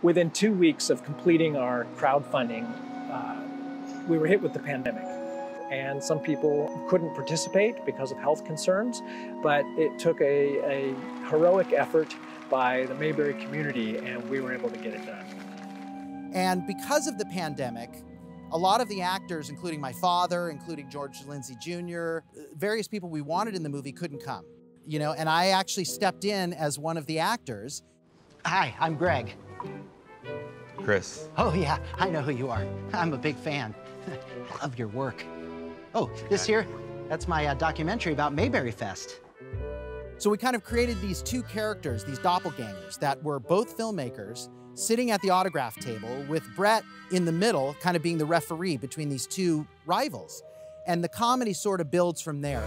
Within two weeks of completing our crowdfunding, uh, we were hit with the pandemic. And some people couldn't participate because of health concerns, but it took a, a heroic effort by the Mayberry community, and we were able to get it done. And because of the pandemic, a lot of the actors, including my father, including George Lindsay Jr., various people we wanted in the movie couldn't come. You know, and I actually stepped in as one of the actors. Hi, I'm Greg. Chris. Oh, yeah, I know who you are. I'm a big fan. I love your work. Oh, this here, that's my uh, documentary about Mayberry Fest. So we kind of created these two characters, these doppelgangers, that were both filmmakers sitting at the autograph table with Brett in the middle, kind of being the referee between these two rivals. And the comedy sort of builds from there.